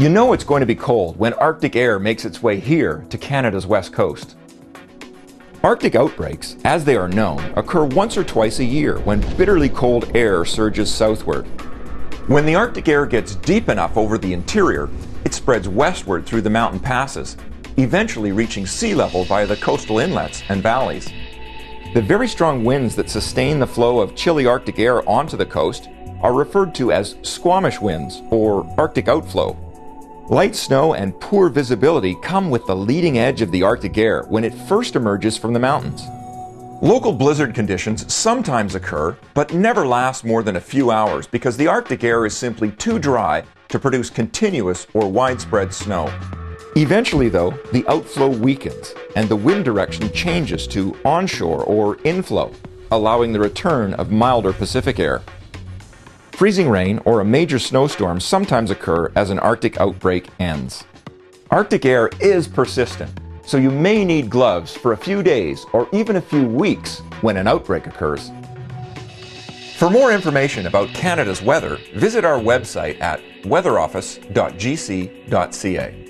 You know it's going to be cold when Arctic air makes its way here to Canada's west coast. Arctic outbreaks, as they are known, occur once or twice a year when bitterly cold air surges southward. When the Arctic air gets deep enough over the interior, it spreads westward through the mountain passes, eventually reaching sea level via the coastal inlets and valleys. The very strong winds that sustain the flow of chilly Arctic air onto the coast are referred to as squamish winds or Arctic outflow. Light snow and poor visibility come with the leading edge of the Arctic air when it first emerges from the mountains. Local blizzard conditions sometimes occur, but never last more than a few hours because the Arctic air is simply too dry to produce continuous or widespread snow. Eventually, though, the outflow weakens and the wind direction changes to onshore or inflow, allowing the return of milder Pacific air. Freezing rain or a major snowstorm sometimes occur as an Arctic outbreak ends. Arctic air is persistent, so you may need gloves for a few days or even a few weeks when an outbreak occurs. For more information about Canada's weather, visit our website at weatheroffice.gc.ca.